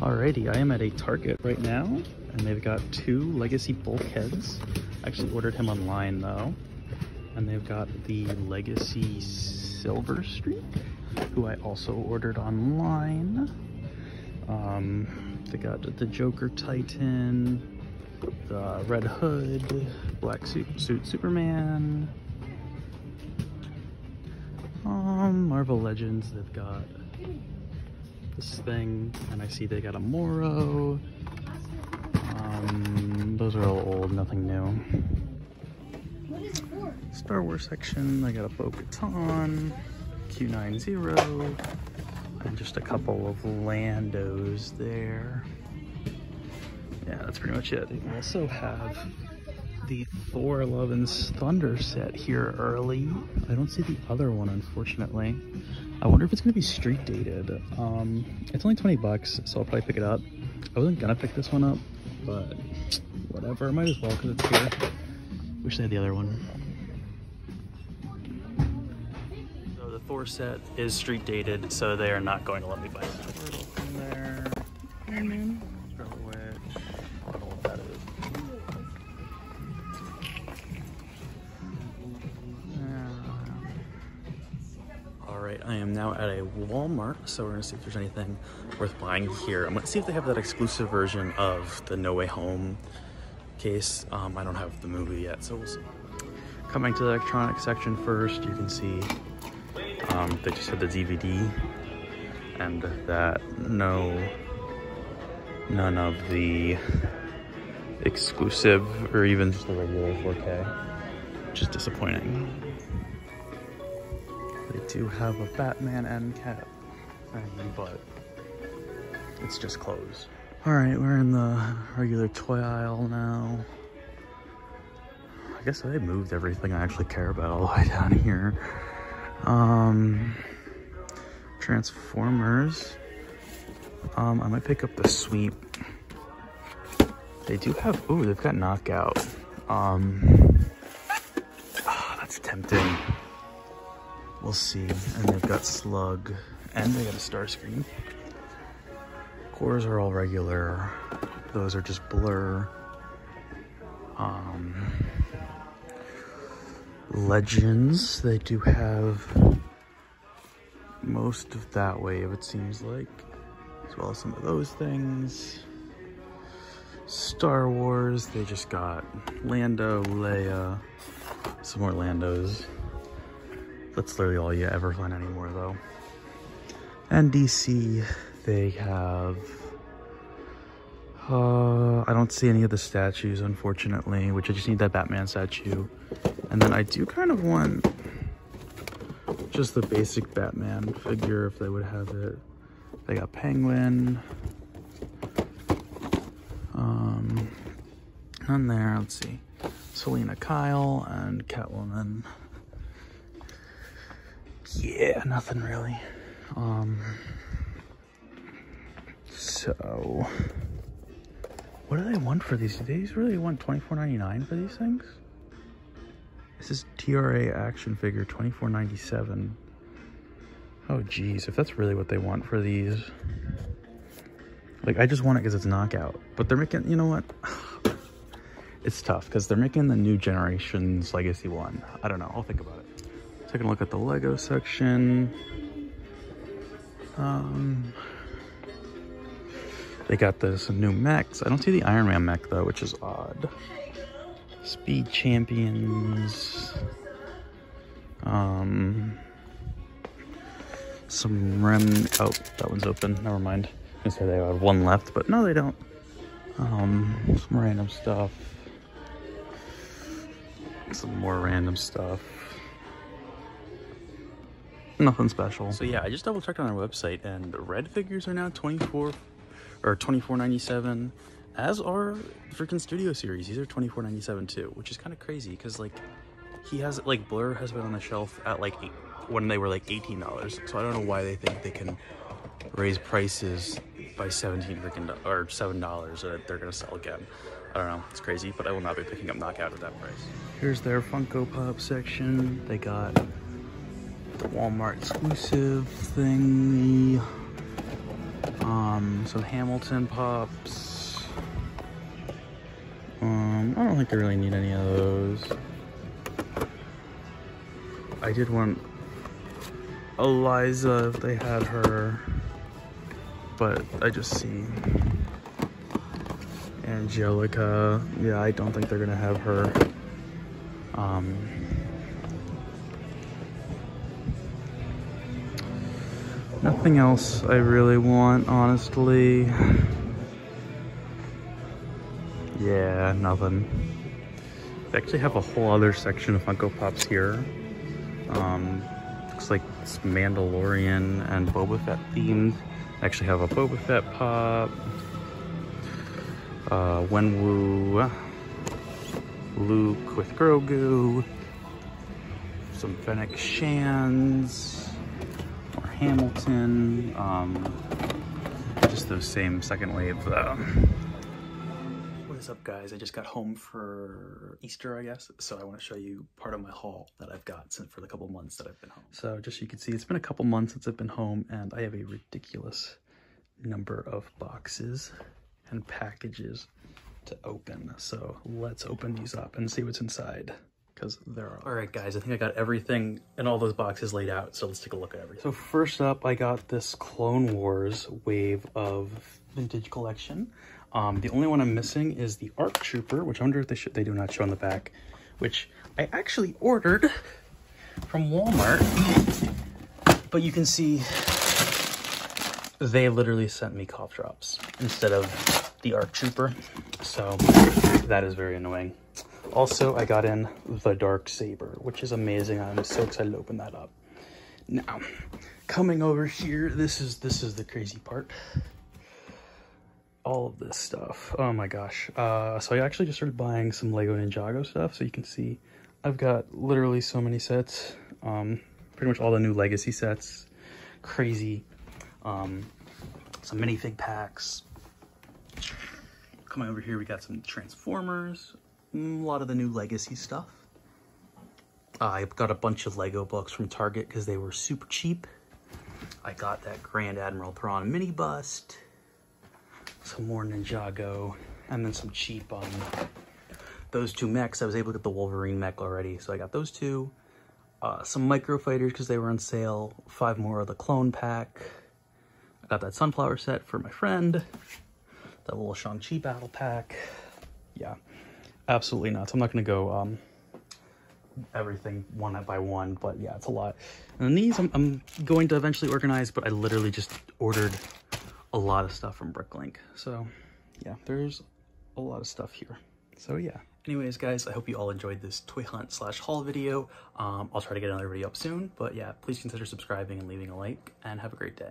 Alrighty, I am at a Target right now, and they've got two Legacy bulkheads. I actually ordered him online though. And they've got the Legacy Silver Streak, who I also ordered online. Um, they got the Joker Titan, the Red Hood, Black Suit, Suit Superman, um, Marvel Legends, they've got this thing, and I see they got a Moro. Um, those are all old, nothing new. Star Wars section, I got a Bo-Katan, Q90, and just a couple of Landos there. Yeah, that's pretty much it. They also have the Thor Love and Thunder set here early. I don't see the other one, unfortunately. I wonder if it's gonna be street dated. Um, it's only 20 bucks, so I'll probably pick it up. I wasn't gonna pick this one up, but whatever, might as well because it's here. Wish they had the other one. So the Thor set is street dated, so they are not going to let me buy it. Now at a Walmart, so we're gonna see if there's anything worth buying here. I'm gonna see if they have that exclusive version of the No Way Home case. Um, I don't have the movie yet, so we'll see. Coming to the electronic section first, you can see um, they just had the DVD and that no, none of the exclusive or even just the regular 4K, which is disappointing. They do have a Batman end cap thing, but it's just clothes. All right, we're in the regular toy aisle now. I guess they moved everything I actually care about all the way down here. Um, Transformers. Um, I might pick up the sweep. They do have, oh, they've got knockout. Um, ah, that's tempting. We'll see. And they've got slug and they got a Starscream. Cores are all regular. Those are just Blurr. Um, legends, they do have most of that wave, it seems like, as well as some of those things. Star Wars, they just got Lando, Leia, some more Landos. That's literally all you ever find anymore, though. And DC, they have. Uh, I don't see any of the statues, unfortunately, which I just need that Batman statue. And then I do kind of want just the basic Batman figure if they would have it. They got Penguin. Um, none there. Let's see. Selina Kyle and Catwoman. Yeah, nothing really. Um, so, what do they want for these? Do they really want twenty four ninety nine for these things? This is TRA action figure twenty four ninety seven. Oh geez, if that's really what they want for these. Like, I just want it because it's knockout. But they're making, you know what? It's tough because they're making the new Generations Legacy one. I don't know. I'll think about it. Taking a look at the Lego section. Um, they got this new mechs. I don't see the Iron Man mech though, which is odd. Speed Champions. Um, some rem. Oh, that one's open. Never mind. I say they have one left, but no, they don't. Um, some random stuff. Some more random stuff. Nothing special. So yeah, I just double checked on their website and red figures are now 24 or 24.97 as are freaking studio series. These are 24.97 too, which is kind of crazy because like he has like Blurr has been on the shelf at like eight, when they were like $18. So I don't know why they think they can raise prices by 17 freaking or seven dollars that they're gonna sell again. I don't know, it's crazy, but I will not be picking up Knockout at that price. Here's their Funko Pop section. They got Walmart exclusive thingy. Um, some Hamilton pops. Um, I don't think I really need any of those. I did want Eliza if they had her, but I just see Angelica. Yeah, I don't think they're gonna have her. Um, nothing else I really want, honestly. Yeah, nothing. They actually have a whole other section of Funko Pops here. Um, looks like it's Mandalorian and Boba Fett themed. I actually have a Boba Fett pop. Uh, Wenwu. Luke with Grogu. Some Fennec Shands. Hamilton. Um, just those same second wave. Uh, what is up guys? I just got home for Easter, I guess. So I want to show you part of my haul that I've got since for the couple months that I've been home. So just so you can see, it's been a couple months since I've been home and I have a ridiculous number of boxes and packages to open. So let's open these up and see what's inside because there are. All right, guys, I think I got everything in all those boxes laid out. So let's take a look at everything. So first up, I got this Clone Wars wave of vintage collection. Um, the only one I'm missing is the ARC Trooper, which I wonder if they should, they do not show on the back, which I actually ordered from Walmart, but you can see they literally sent me cough drops instead of the ARC Trooper, so that is very annoying. Also, I got in the Dark Saber, which is amazing. I'm so excited to open that up. Now, coming over here, this is this is the crazy part. All of this stuff. Oh my gosh. Uh, so I actually just started buying some Lego Ninjago stuff. So you can see I've got literally so many sets. Um, pretty much all the new Legacy sets. Crazy. Um, some minifig packs. Coming over here, we got some Transformers. A lot of the new Legacy stuff. I got a bunch of Lego books from Target because they were super cheap. I got that Grand Admiral Thrawn mini bust, some more Ninjago, and then some cheap um, those two mechs. I was able to get the Wolverine mech already, so I got those two. Uh, some Micro Fighters because they were on sale. Five more of the Clone Pack. I got that Sunflower set for my friend. That little Shang-Chi battle pack. Yeah, absolutely nuts. I'm not going to go um, everything one by one, but yeah, it's a lot. And then these I'm, I'm, going to eventually organize, but I literally just ordered a lot of stuff from Bricklink. So yeah, there's a lot of stuff here. So yeah. Anyways, guys, I hope you all enjoyed this toy hunt slash haul video. Um, I'll try to get another video up soon, but yeah, please consider subscribing and leaving a like, and have a great day.